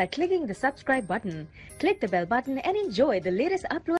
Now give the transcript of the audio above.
By clicking the subscribe button. Click the bell button and enjoy the latest uploads.